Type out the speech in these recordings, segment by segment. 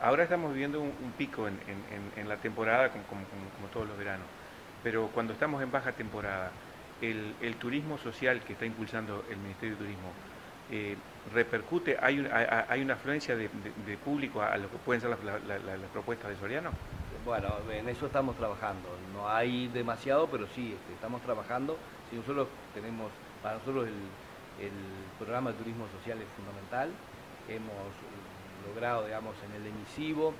ahora estamos viviendo un, pico en, la temporada como, todos los veranos, pero cuando estamos en baja temporada, el, turismo social que está impulsando el Ministerio de Turismo, eh, repercute, hay, una afluencia de, público a lo que pueden ser las, propuestas de Soriano? Bueno, en eso estamos trabajando. No hay demasiado, pero sí, este, estamos trabajando. Si nosotros tenemos, para nosotros el, el programa de turismo social es fundamental. Hemos logrado, digamos, en el emisivo,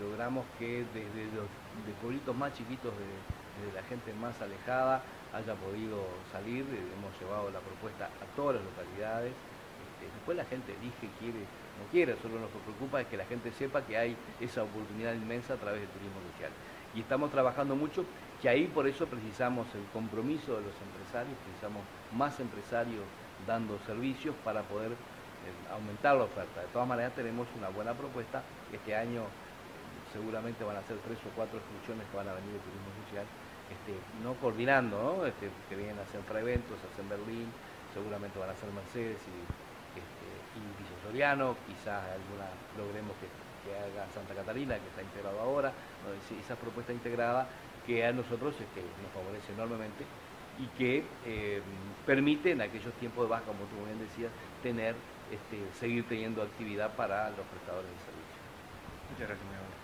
logramos que desde los de pueblitos más chiquitos de, la gente más alejada haya podido salir, hemos llevado la propuesta a todas las localidades, este, después la gente elige, quiere, no quiere, solo lo que preocupa es que la gente sepa que hay esa oportunidad inmensa a través del turismo social. Y estamos trabajando mucho, que ahí por eso precisamos el compromiso de los empresarios, precisamos más empresarios dando servicios para poder aumentar la oferta. De todas maneras tenemos una buena propuesta. Este año seguramente van a ser tres o cuatro excursiones que van a venir de turismo social, este, no coordinando, Este, que vienen a hacer eventos, hacen Berlín, seguramente van a ser Mercedes y, este, Soriano, quizás alguna logremos que, haga Santa Catarina, que está integrado ahora, esa propuesta integrada que a nosotros este, nos favorece enormemente y que eh, permite en aquellos tiempos de baja, como tú bien decías, tener este, seguir teniendo actividad para los prestadores de servicios. Muchas gracias, mi amor.